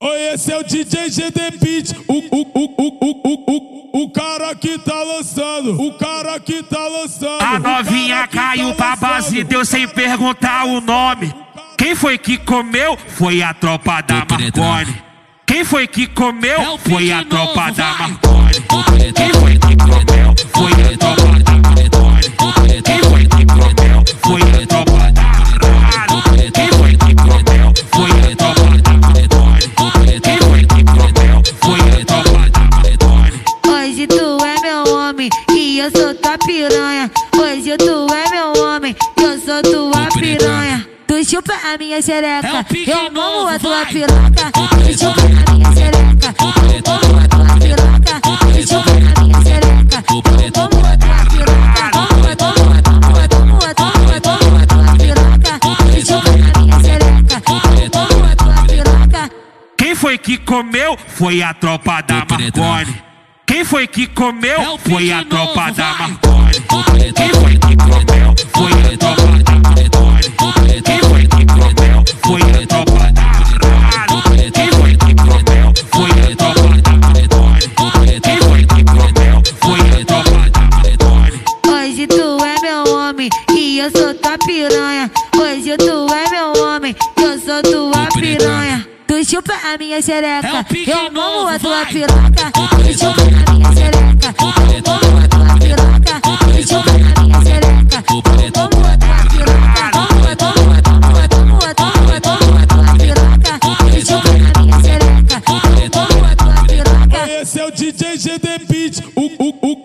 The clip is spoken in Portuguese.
Oi, esse é o DJ GD Beat, o, o, o, o, o, o, o cara que tá lançando, o cara que tá lançando. A novinha tá caiu tá pra base, deu sem perguntar o nome. Quem foi que comeu? Foi a tropa da Marconi. Quem foi que comeu? Foi a tropa da Marconi. Quem foi que comeu? Tua piranha. Hoje tu é meu homem eu sou tua piranha. Tu chupa a minha xereca, eu mamo a tua piroca. Tu chupa a minha xereca, eu mamo a tua piroca. Tu chupa a minha xereca, eu mamo a tua piroca. Tu chupa a minha xereca, eu mamo a tua piroca. Quem foi que comeu? Foi a tropa da Marconi. Quem foi que comeu? Foi a tropa da Marconi. Quem foi que comeu? Foi a tropa da Marconi. Quem foi que comeu? Foi a tropa da Marconi. Quem foi que comeu? Foi a tropa da Marconi. Quem foi que comeu? Foi a tropa da Marconi. Hoje tu é meu homem e eu sou tua piranha. Hoje tu é meu homem e eu sou tua piranha. Tu chupa a minha xereca, eu mamo a tua piroca. Tu chupa DJ GD Beat, o, o, o,